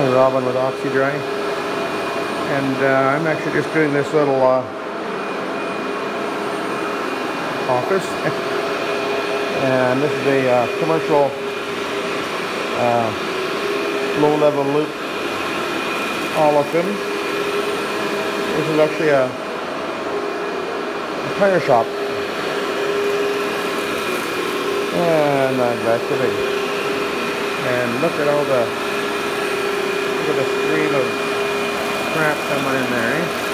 Hi Robin with Oxy-Dry. And uh, I'm actually just doing this little uh, office. and this is a uh, commercial uh, low-level loop olefin. This is actually a, a tire shop. And I'm back to me. And look at all the at the stream of crap coming in there, eh?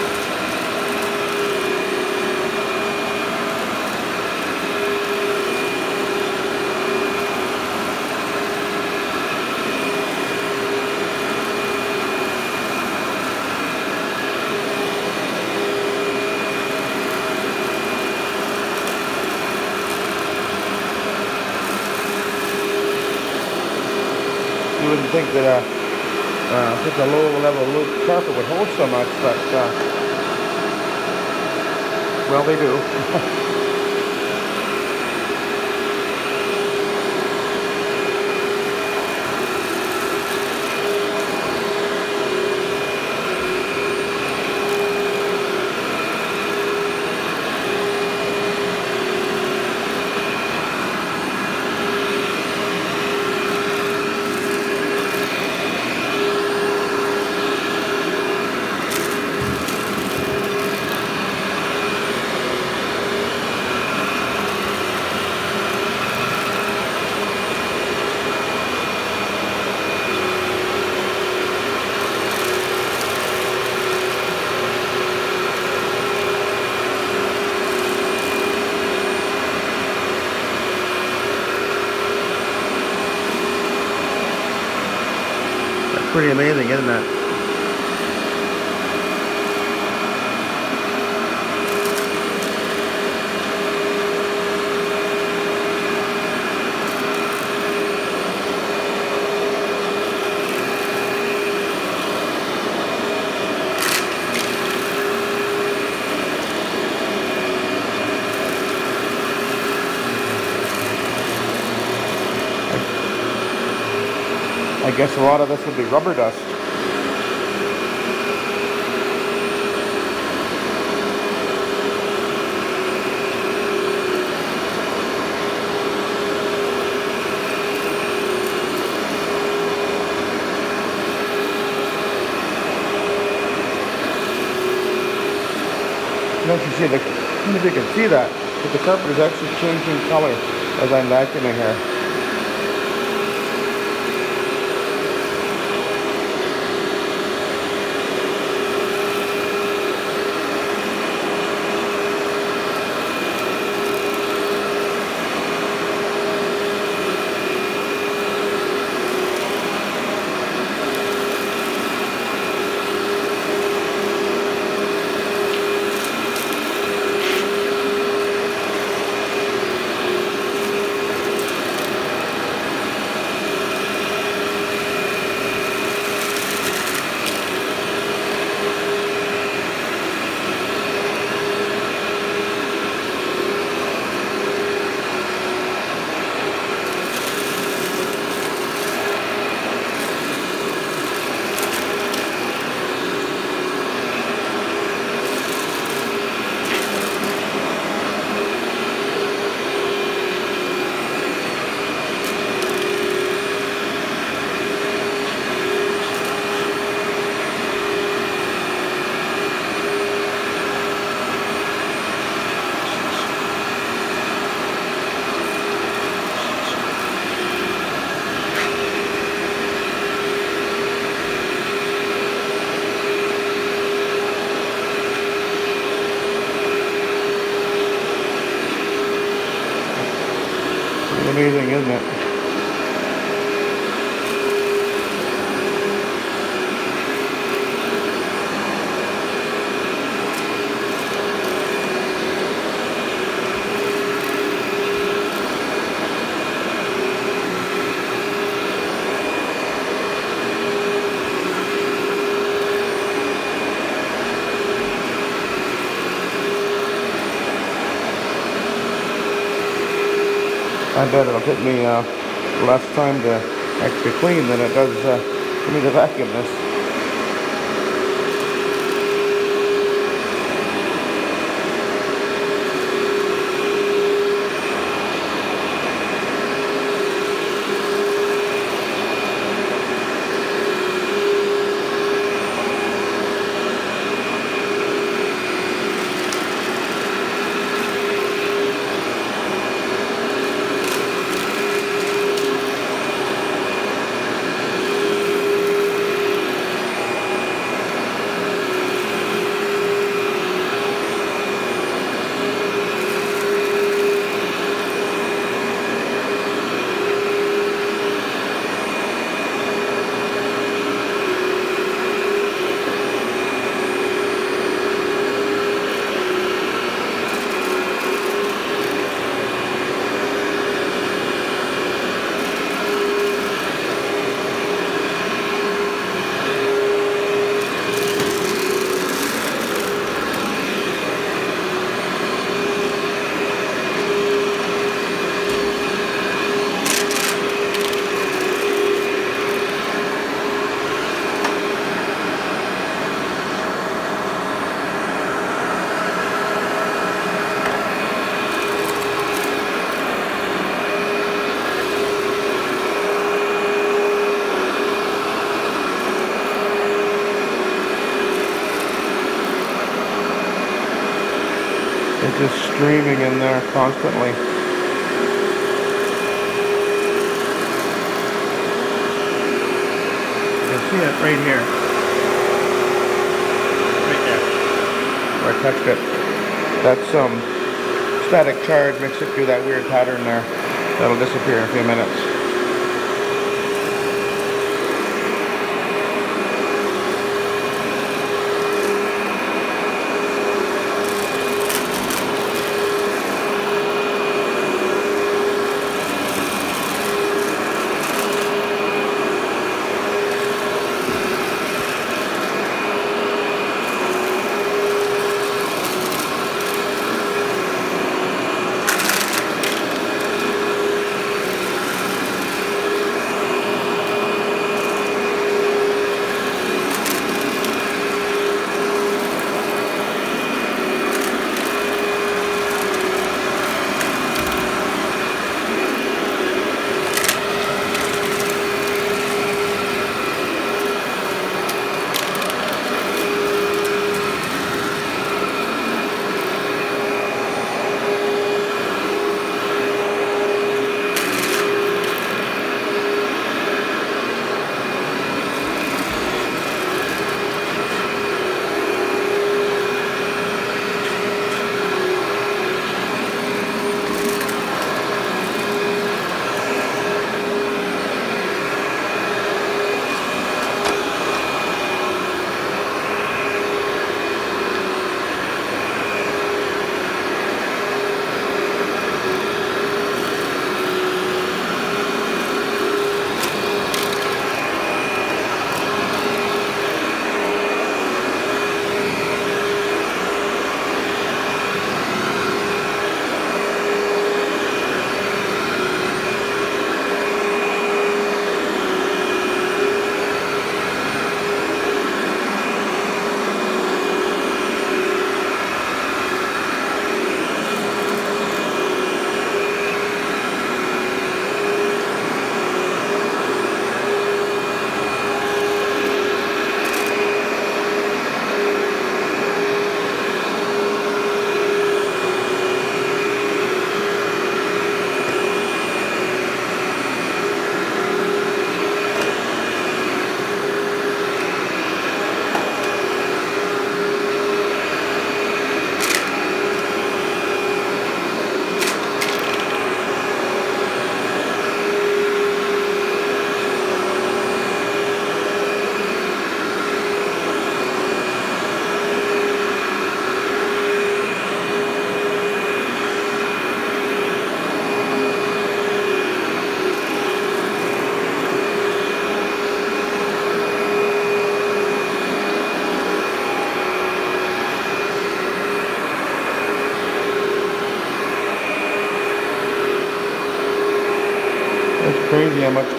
you wouldn't think that uh, uh, such a low level loop carpet would hold so much, but uh, well, they do. pretty amazing, isn't it? I guess a lot of this would be rubber dust. Don't you see the, if you can see that, but the carpet is actually changing color as I'm vacuuming here. Amazing, isn't it? I bet it'll take me uh, less time to actually clean than it does uh, Give me the vacuum this. It's just streaming in there constantly. You can see it right here. Right there. Where I touched it. That's some um, static charge makes it do that weird pattern there. That'll disappear in a few minutes.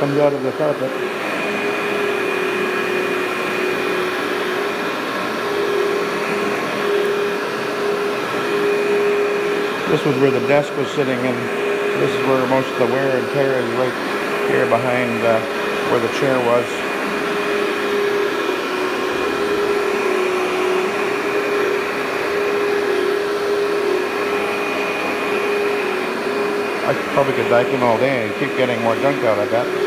comes out of the carpet. This was where the desk was sitting and this is where most of the wear and tear is right here behind uh, where the chair was. I probably could vacuum all day and keep getting more junk out of that.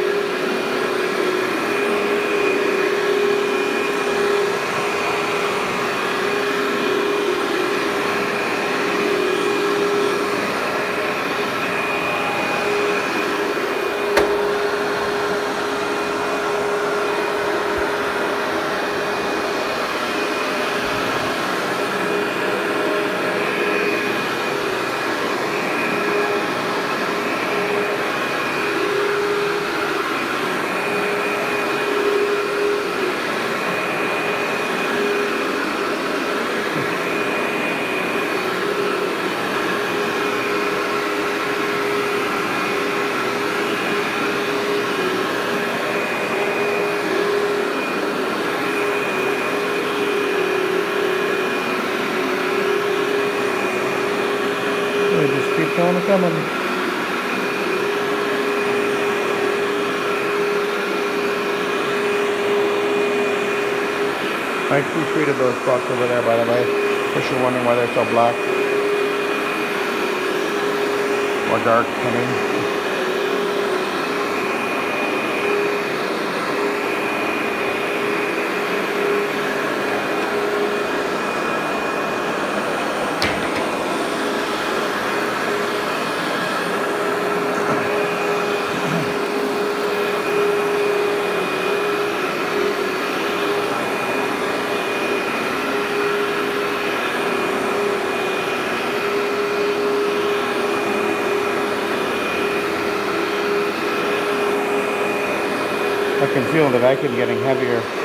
On coming. I pre-treated those spots over there, by the way. In case you're wondering why they're so black or dark, I mean. Feel the vacuum getting heavier.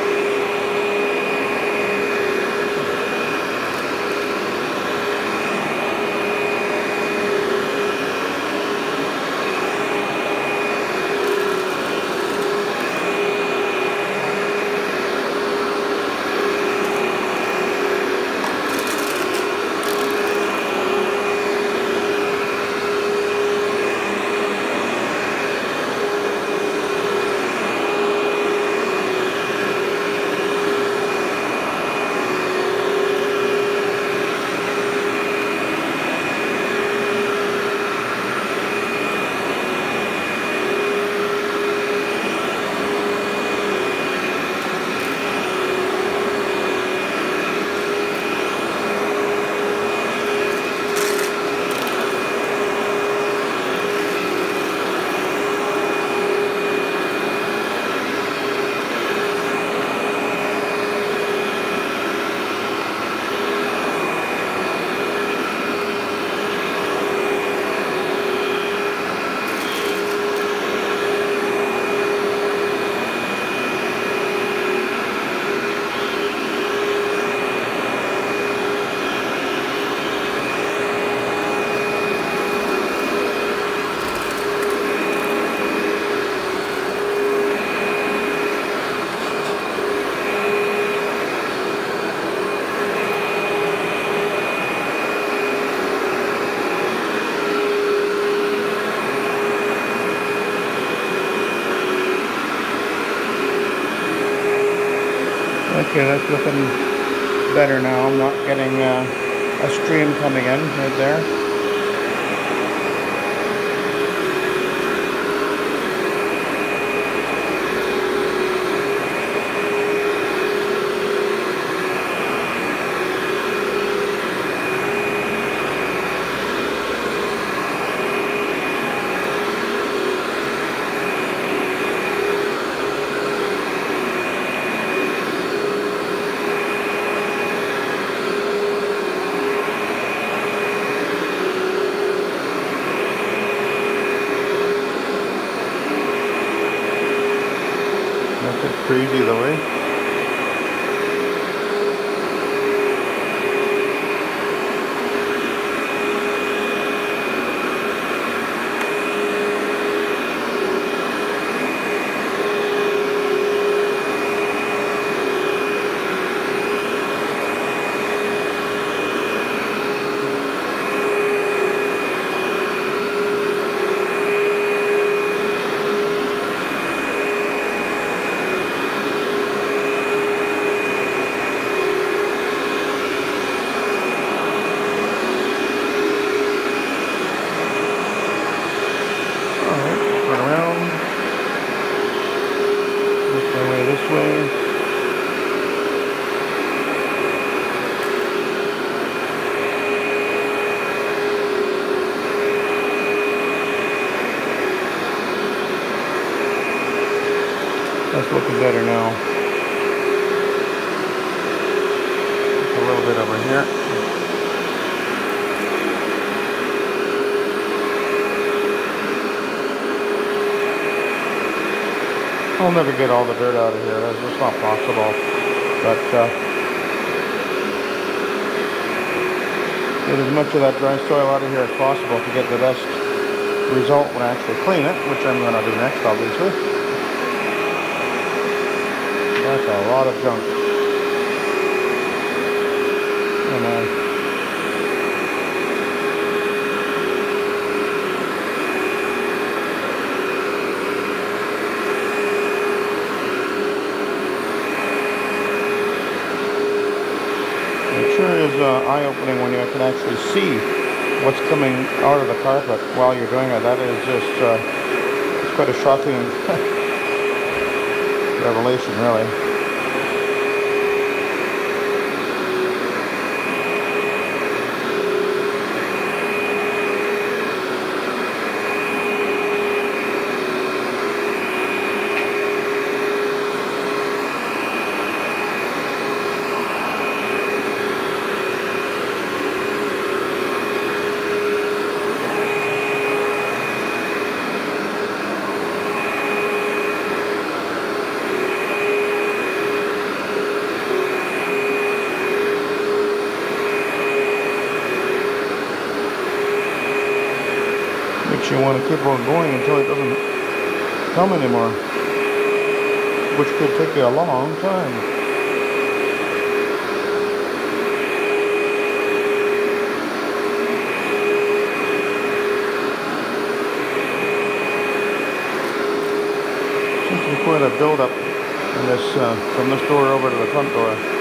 Okay, that's looking better now. I'm not getting uh, a stream coming in right there. That's looking better now. a little bit over here. I'll never get all the dirt out of here. That's just not possible. But uh, get as much of that dry soil out of here as possible to get the best result when I actually clean it, which I'm going to do next, obviously. That's a lot of junk. Oh man. It sure is uh, eye-opening when you can actually see what's coming out of the carpet while you're doing it. That is just, uh, it's quite a shocking revelation, really. Want to keep on going until it doesn't come anymore, which could take you a long time. To quite a build-up this uh, from this door over to the front door.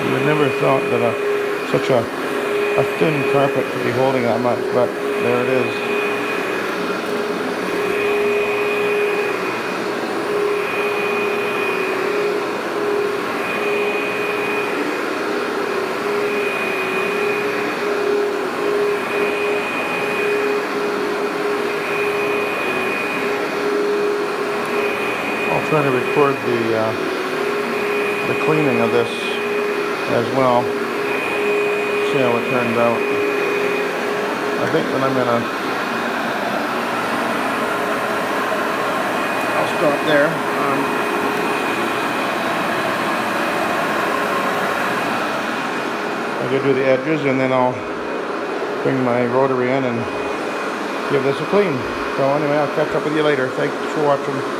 You would never thought that a, such a, a thin carpet to be holding that much, but there it is. I'll try to record the uh, the cleaning of this as well. See how it turns out. I think that I'm gonna I'll stop there. Um, I go do the edges and then I'll bring my rotary in and give this a clean. So anyway, I'll catch up with you later. Thanks for watching.